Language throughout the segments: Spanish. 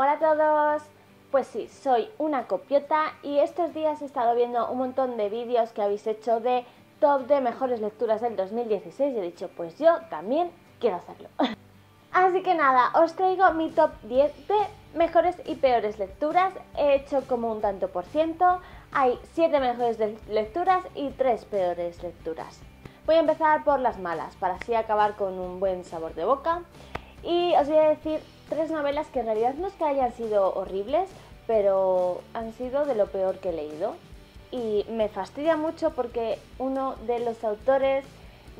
Hola a todos. Pues sí, soy una copiota y estos días he estado viendo un montón de vídeos que habéis hecho de top de mejores lecturas del 2016 y he dicho, pues yo también quiero hacerlo. Así que nada, os traigo mi top 10 de mejores y peores lecturas. He hecho como un tanto por ciento. Hay 7 mejores lecturas y 3 peores lecturas. Voy a empezar por las malas, para así acabar con un buen sabor de boca. Y os voy a decir tres novelas que en realidad no es que hayan sido horribles, pero han sido de lo peor que he leído. Y me fastidia mucho porque uno de los autores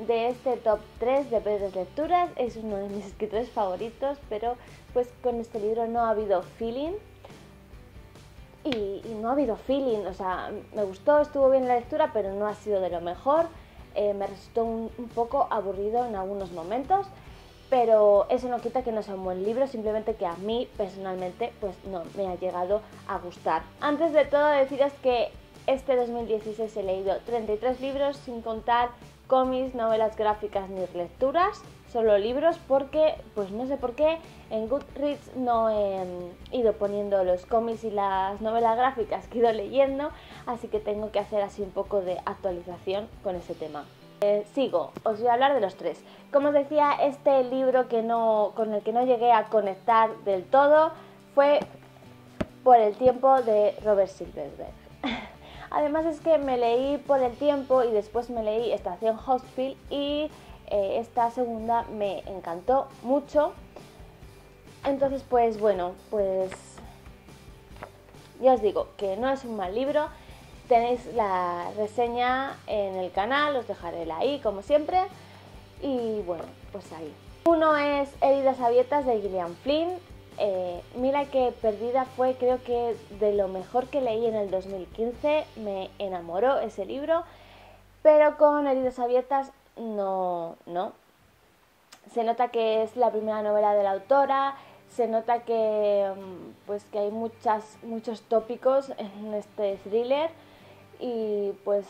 de este top 3 de peores lecturas es uno de mis escritores favoritos, pero pues con este libro no ha habido feeling. Y, no ha habido feeling, o sea, me gustó, estuvo bien la lectura, pero no ha sido de lo mejor. Eh, me resultó un poco aburrido en algunos momentos pero eso no quita que no sea un buen libro, simplemente que a mí personalmente pues no me ha llegado a gustar. Antes de todo deciros que este 2016 he leído 33 libros sin contar cómics, novelas gráficas ni lecturas, solo libros porque pues no sé por qué en Goodreads no he ido poniendo los cómics y las novelas gráficas que he ido leyendo, así que tengo que hacer así un poco de actualización con ese tema. Eh, sigo, os voy a hablar de los tres. Como os decía, este libro que no, con el que no llegué a conectar del todo fue por el tiempo de Robert Silverberg. Además es que me leí por el tiempo y después me leí Estación Hospital y eh, esta segunda me encantó mucho. Entonces pues bueno, pues ya os digo que no es un mal libro, Tenéis la reseña en el canal, os dejaré la ahí como siempre. Y bueno, pues ahí. Uno es Heridas Abiertas de Gillian Flynn. Eh, mira que Perdida fue creo que de lo mejor que leí en el 2015. Me enamoró ese libro. Pero con Heridas Abiertas no, no. Se nota que es la primera novela de la autora, se nota que, mm, pues, que hay muchas, muchos tópicos en este thriller y pues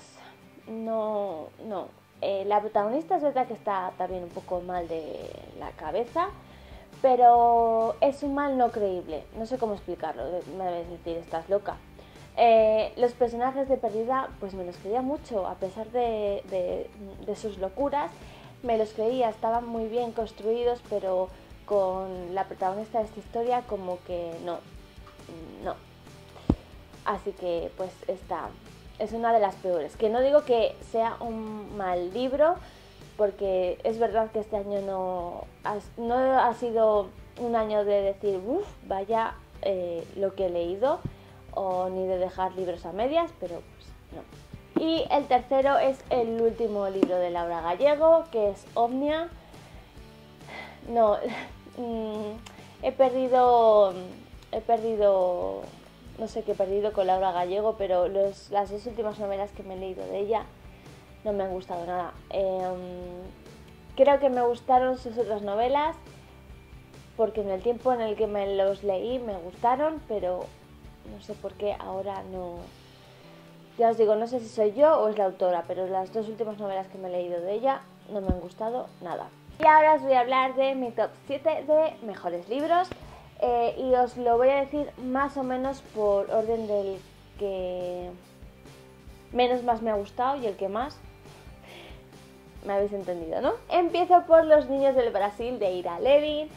no, no. Eh, la protagonista es verdad que está también un poco mal de la cabeza, pero es un mal no creíble. No sé cómo explicarlo, me debes decir, estás loca. Eh, los personajes de Perdida, pues me los creía mucho, a pesar de, de, sus locuras, me los creía, estaban muy bien construidos, pero con la protagonista de esta historia como que no, no. Así que pues está, es una de las peores. Que no digo que sea un mal libro, porque es verdad que este año no no ha sido un año de decir, uff, vaya eh, lo que he leído, o ni de dejar libros a medias, pero pues no. Y el tercero es el último libro de Laura Gallego, que es Omnia. No, mm, he perdido, he perdido no sé qué he perdido con Laura Gallego, pero las dos últimas novelas que me he leído de ella no me han gustado nada. Em, creo que me gustaron sus otras novelas porque en el tiempo en el que me los leí me gustaron, pero no sé por qué ahora no... Ya os digo, no sé si soy yo o es la autora, pero las dos últimas novelas que me he leído de ella no me han gustado nada. Y ahora os voy a hablar de mi top 7 de mejores libros. Eh, y os lo voy a decir más o menos por orden del que menos más me ha gustado y el que más. Me habéis entendido, ¿no? Empiezo por Los Niños del Brasil de Ira Levin.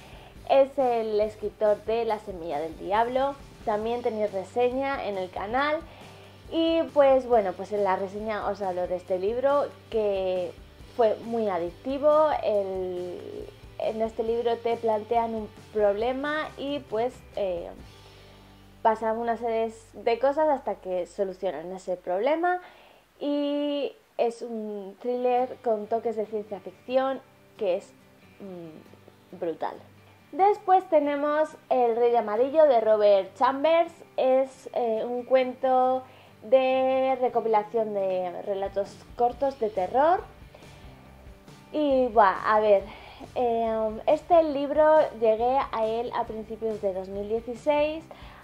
Es el escritor de La Semilla del Diablo. También tenéis reseña en el canal. Y pues bueno, pues en la reseña os hablo de este libro que fue muy adictivo. El, en este libro te plantean un problema y pues eh, pasan una serie de cosas hasta que solucionan ese problema y es un thriller con toques de ciencia ficción que es mm, brutal. Después tenemos El Rey Amarillo de Robert Chambers, es eh, un cuento de recopilación de relatos cortos de terror. Y va, a ver, este libro llegué a él a principios de 2016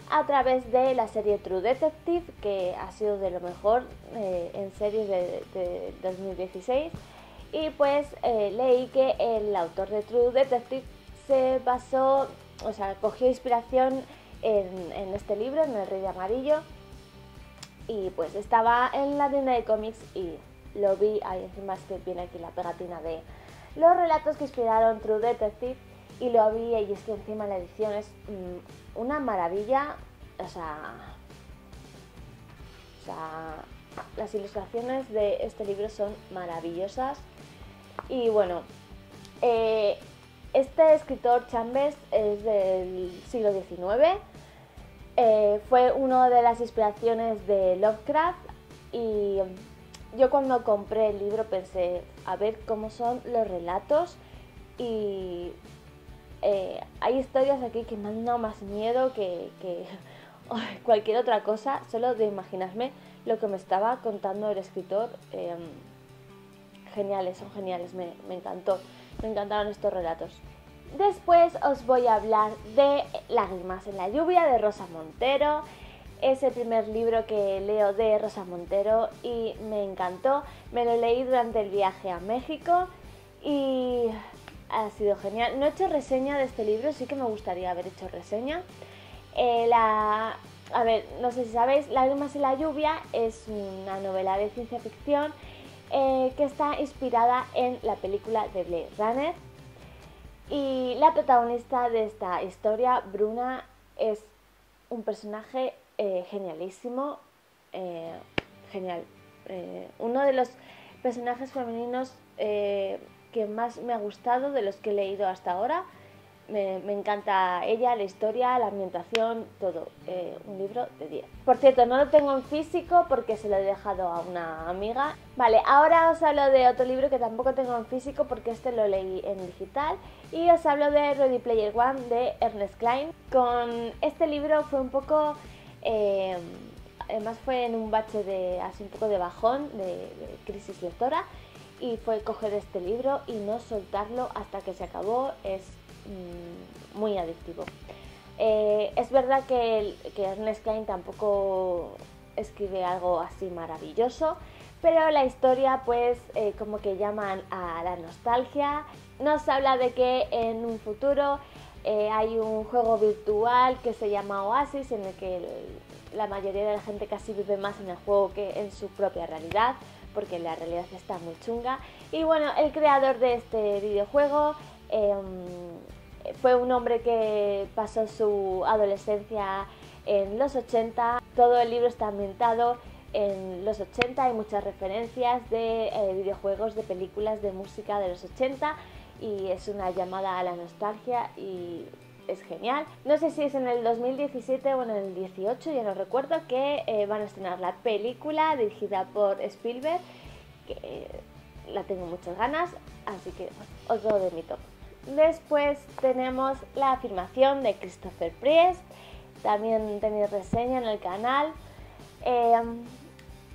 a través de la serie True Detective, que ha sido de lo mejor eh, en series de, 2016. Y pues eh, leí que el autor de True Detective se basó, o sea, cogió inspiración en, este libro, en El Rey de Amarillo. Y pues estaba en la tienda de cómics y lo vi, ahí encima es que viene aquí la pegatina de los relatos que inspiraron True Detective y lo vi y es que encima la edición es mm, una maravilla, o sea, o sea, las ilustraciones de este libro son maravillosas. Y bueno, eh, este escritor Chambers es del siglo XIX, eh, fue una de las inspiraciones de Lovecraft y yo cuando compré el libro pensé a ver cómo son los relatos y eh, hay historias aquí que me han dado más miedo que, cualquier otra cosa, solo de imaginarme lo que me estaba contando el escritor. Em, geniales, son geniales, me, encantó, me encantaron estos relatos. Después os voy a hablar de Lágrimas en la lluvia de Rosa Montero. Es el primer libro que leo de Rosa Montero y me encantó. Me lo leí durante el viaje a México y ha sido genial. No he hecho reseña de este libro, sí que me gustaría haber hecho reseña. Eh, la, a ver, no sé si sabéis, Lágrimas en la lluvia es una novela de ciencia ficción eh, que está inspirada en la película de Blade Runner. Y la protagonista de esta historia, Bruna, es un personaje eh, genialísimo, eh, genial. uno de los personajes femeninos que más me ha gustado de los que he leído hasta ahora me, encanta ella, la historia, la ambientación, todo. Eh, un libro de 10. Por cierto, no lo tengo en físico porque se lo he dejado a una amiga. Vale, ahora os hablo de otro libro que tampoco tengo en físico porque este lo leí en digital. Y os hablo de Ready Player One de Ernest Klein. Con este libro fue un poco... Eh, además fue en un bache de así un poco de bajón, de crisis lectora. Y fue coger este libro y no soltarlo hasta que se acabó. Es Mm, muy adictivo. Eh, es verdad que, Ernest Klein tampoco escribe algo así maravilloso, pero la historia pues eh, como que llaman a la nostalgia. Nos habla de que en un futuro eh, hay un juego virtual que se llama Oasis en el que la mayoría de la gente casi vive más en el juego que en su propia realidad porque la realidad está muy chunga. Y bueno, el creador de este videojuego em, fue un hombre que pasó su adolescencia en los 80. Todo el libro está ambientado en los 80, hay muchas referencias de eh, videojuegos, de películas, de música de los 80 y es una llamada a la nostalgia y es genial. No sé si es en el 2017 o en el 18, ya no recuerdo, que eh, van a estrenar la película dirigida por Spielberg, que eh, la tengo muchas ganas, así que otro de mi top. Después tenemos la afirmación de Christopher Priest, también tenéis reseña en el canal. Em,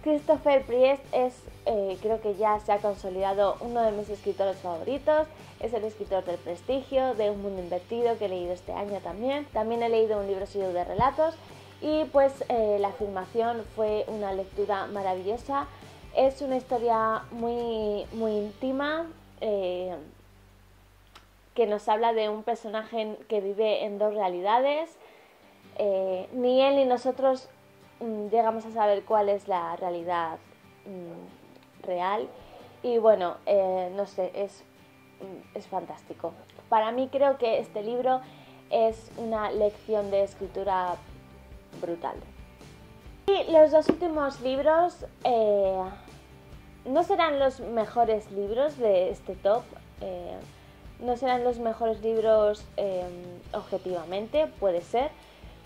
Christopher Priest es, eh, creo que ya se ha consolidado uno de mis escritores favoritos. Es el escritor del prestigio, de Un Mundo Invertido, que he leído este año también. También he leído un libro suyo de relatos. Y pues eh, la afirmación fue una lectura maravillosa. Es una historia muy, muy íntima. Eh, que nos habla de un personaje que vive en dos realidades. Ni él ni nosotros mm, llegamos a saber cuál es la realidad mm, real. Y bueno, eh, no sé, es, es fantástico. Para mí creo que este libro es una lección de escritura brutal. Y los dos últimos libros eh, no serán los mejores libros de este top no serán los mejores libros objetivamente, puede ser,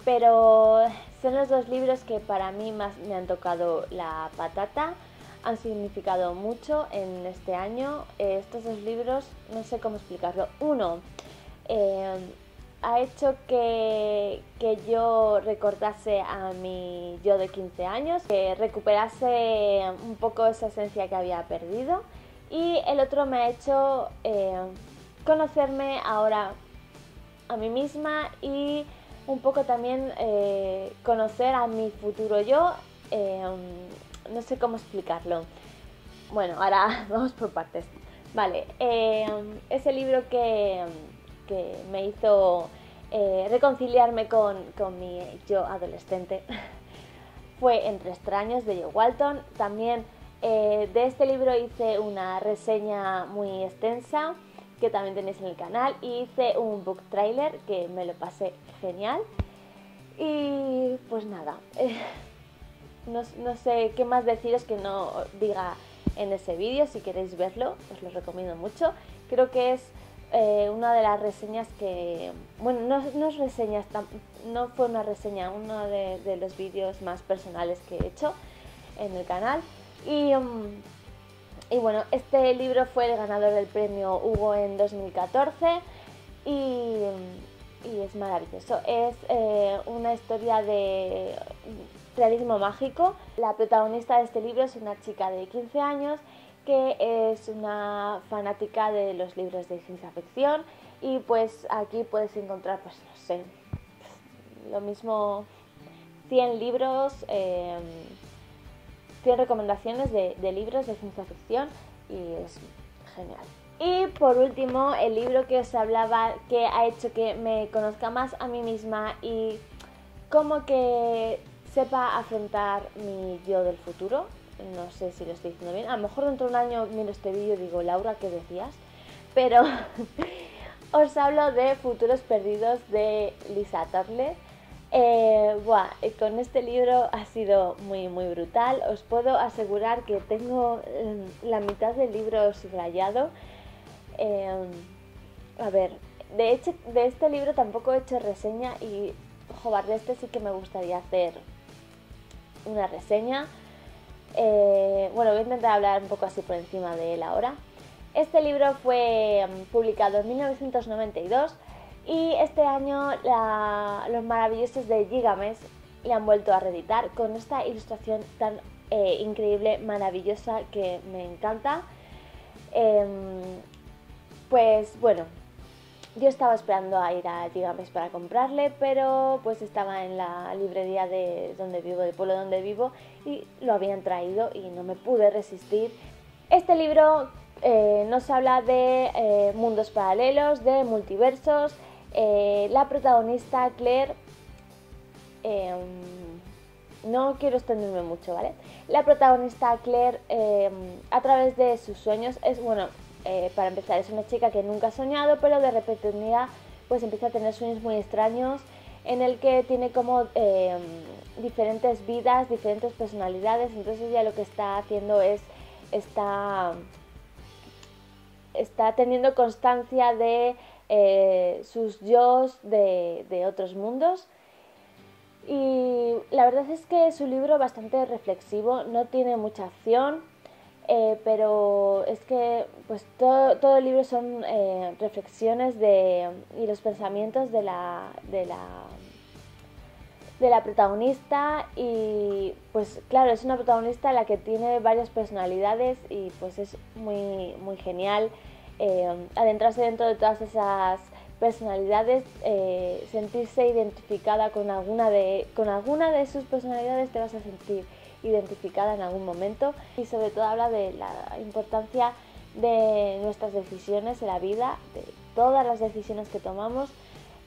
pero son los dos libros que para mí más me han tocado la patata, han significado mucho en este año. estos dos libros, no sé cómo explicarlo. Uno, em, ha hecho que, que, yo recordase a mi yo de 15 años, que recuperase un poco esa esencia que había perdido. Y el otro me ha hecho em, conocerme ahora a mí misma y un poco también eh, conocer a mi futuro yo. No sé cómo explicarlo. Bueno, ahora vamos por partes. Vale, em, ese libro que, que, me hizo eh, reconciliarme con, con, mi yo adolescente. Fue Entre extraños de Joe Walton. También eh, de este libro hice una reseña muy extensa que también tenéis en el canal y hice un book trailer que me lo pasé genial. Y pues nada, no, no sé qué más deciros que no diga en ese vídeo, si queréis verlo, os lo recomiendo mucho. Creo que es eh, una de las reseñas que, bueno, no, no es reseñas, no fue una reseña, uno de, los vídeos más personales que he hecho en el canal. Y, um, y bueno, este libro fue el ganador del premio Hugo en 2014 y, y es maravilloso. Es eh, una historia de realismo mágico. La protagonista de este libro es una chica de 15 años que es una fanática de los libros de ciencia ficción y pues aquí puedes encontrar, pues no sé, lo mismo 100 libros, 100 em, recomendaciones de, de libros de ciencia ficción y es genial. Y por último, el libro que os hablaba que ha hecho que me conozca más a mí misma y como que sepa afrontar mi yo del futuro. No sé si lo estoy diciendo bien. A lo mejor dentro de un año miro este vídeo y digo, Laura, ¿qué decías? Pero os hablo de Futuros Perdidos de Lisa Turtle. Eh, con este libro ha sido muy muy brutal. Os puedo asegurar que tengo eh, la mitad del libro subrayado. Eh, a ver, de hecho de este libro tampoco he hecho reseña y joder, de este sí que me gustaría hacer una reseña. Eh, bueno, voy a intentar hablar un poco así por encima de él ahora. Este libro fue mm, publicado en 1992 y este año los maravillosos de Gigames le han vuelto a reeditar con esta ilustración tan eh, increíble, maravillosa que me encanta. Em, pues bueno, yo estaba esperando a ir a Gigames para comprarle, pero pues estaba en la librería de donde vivo, del pueblo donde vivo, y lo habían traído y no me pude resistir. Este libro eh, nos habla de eh, mundos paralelos, de multiversos. Eh, la protagonista Claire, em, no quiero extenderme mucho, ¿vale? La protagonista Claire, em, a través de sus sueños, es bueno, eh, para empezar, es una chica que nunca ha soñado, pero de repente un día pues empieza a tener sueños muy extraños en el que tiene como em, diferentes vidas, diferentes personalidades, entonces ella lo que está haciendo es, está, está teniendo constancia de eh, sus yo de, de otros mundos. Y la verdad es que es un libro bastante reflexivo, no tiene mucha acción, eh, pero es que pues todo, todo el libro son eh, reflexiones de, y los pensamientos de la, de la de la protagonista y pues claro es una protagonista la que tiene varias personalidades y pues es muy muy genial eh, adentrarse dentro de todas esas personalidades sentirse identificada con alguna de con alguna de sus personalidades te vas a sentir identificada en algún momento y sobre todo habla de la importancia de nuestras decisiones en la vida, de todas las decisiones que tomamos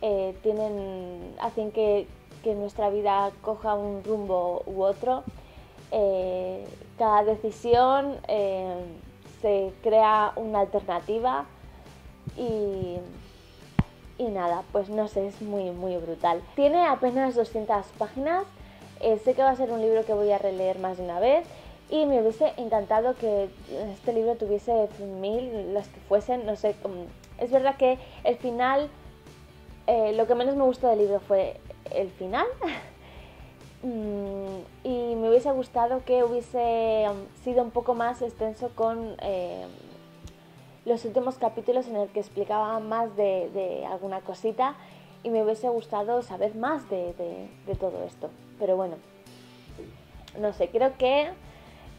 eh, tienen, hacen que, nuestra vida coja un rumbo u otro. Eh, cada decisión eh, se crea una alternativa y, y nada, pues no sé, es muy, muy brutal. Tiene apenas 200 páginas eh, sé que va a ser un libro que voy a releer más de una vez y me hubiese encantado que este libro tuviese mil, las que fuesen, no sé, es verdad que el final, eh, lo que menos me gustó del libro fue el final. Mm, y me hubiese gustado que hubiese um, sido un poco más extenso con eh, los últimos capítulos en el que explicaba más de, alguna cosita y me hubiese gustado saber más de todo esto. Pero bueno, no sé, creo que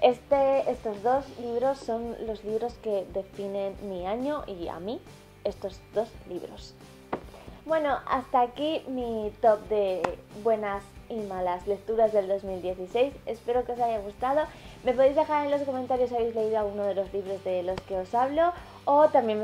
este, estos dos libros son los libros que definen mi año y a mí estos dos libros. Bueno, hasta aquí mi top de buenas y malas lecturas del 2016. Espero que os haya gustado. Me podéis dejar en los comentarios si habéis leído alguno de los libros de los que os hablo o también